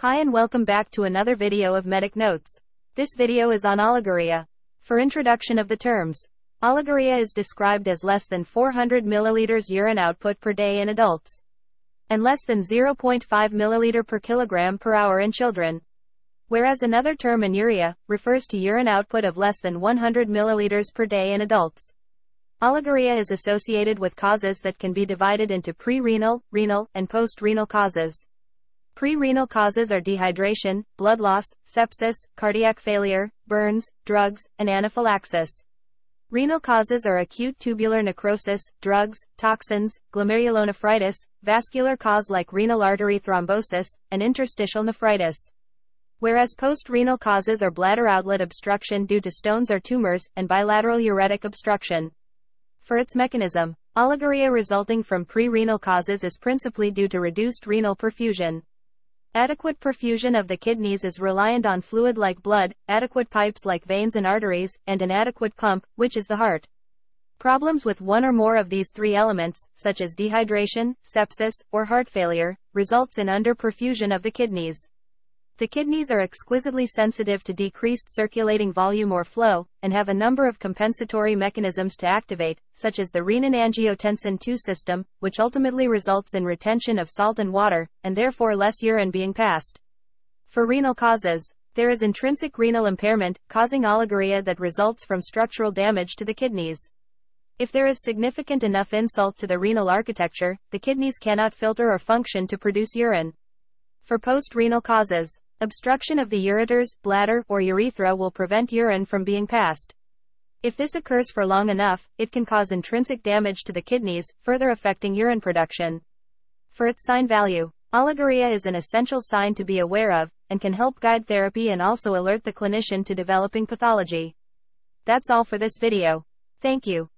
Hi and welcome back to another video of Medic Notes. This video is on oliguria. For introduction of the terms, oliguria is described as less than 400 milliliters urine output per day in adults and less than 0.5 milliliter per kilogram per hour in children. Whereas another term anuria refers to urine output of less than 100 milliliters per day in adults. Oliguria is associated with causes that can be divided into pre-renal, renal, and post-renal causes. Pre-renal causes are dehydration, blood loss, sepsis, cardiac failure, burns, drugs, and anaphylaxis. Renal causes are acute tubular necrosis, drugs, toxins, glomerulonephritis, vascular cause like renal artery thrombosis, and interstitial nephritis. Whereas post-renal causes are bladder outlet obstruction due to stones or tumors, and bilateral ureteric obstruction. For its mechanism, oliguria resulting from pre-renal causes is principally due to reduced renal perfusion. Adequate perfusion of the kidneys is reliant on fluid like blood, adequate pipes like veins and arteries, and an adequate pump, which is the heart. Problems with one or more of these three elements, such as dehydration, sepsis, or heart failure, results in underperfusion of the kidneys. The kidneys are exquisitely sensitive to decreased circulating volume or flow, and have a number of compensatory mechanisms to activate, such as the renin-angiotensin II system, which ultimately results in retention of salt and water, and therefore less urine being passed. For renal causes, there is intrinsic renal impairment, causing oliguria that results from structural damage to the kidneys. If there is significant enough insult to the renal architecture, the kidneys cannot filter or function to produce urine. For post-renal causes, Obstruction of the ureters, bladder, or urethra will prevent urine from being passed. If this occurs for long enough, it can cause intrinsic damage to the kidneys, further affecting urine production. For its sign value, oliguria is an essential sign to be aware of, and can help guide therapy and also alert the clinician to developing pathology. That's all for this video. Thank you.